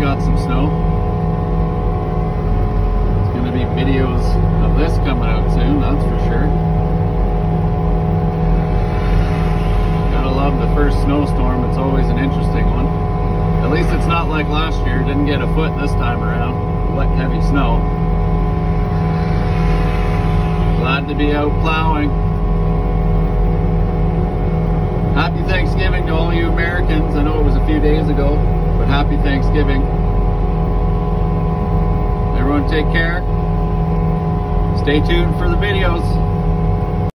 got some snow. There's going to be videos of this coming out soon, that's for sure. Gotta love the first snowstorm, it's always an interesting one. At least it's not like last year, didn't get a foot this time around. Wet, heavy snow. Glad to be out plowing. Happy Thanksgiving to all you Americans. I know it was a few days ago, but happy Thanksgiving. Everyone take care. Stay tuned for the videos.